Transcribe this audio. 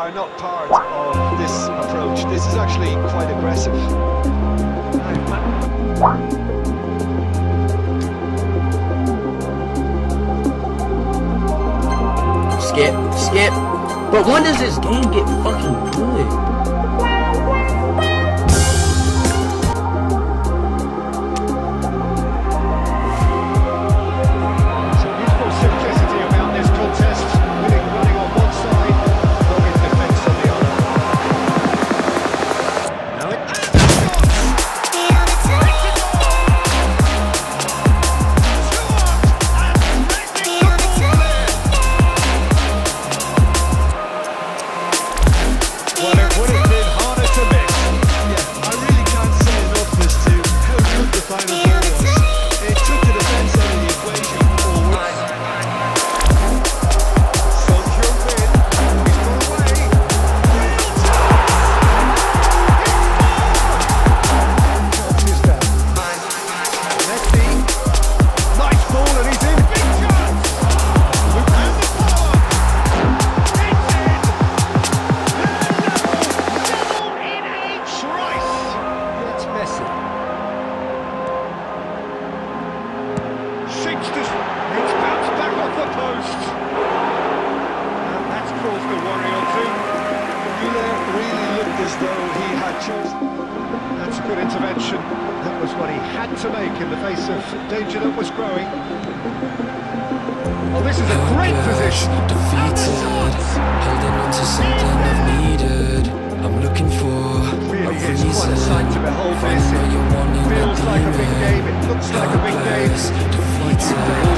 are not part of this approach. This is actually quite aggressive. Skip, skip. But when does this game get fucking good? Sinks to it's bounced back off the post. And that's caused a worry or two. Müller really looked as though he had chosen. That's a good intervention. That was what he had to make in the face of danger that was growing. Well, this is a great position. defeated Holding on to something I've needed I'm looking for Really a is quite a sight to behold this. Finding what you're wanting, Feels like a big game. It looks like a big game. Defeated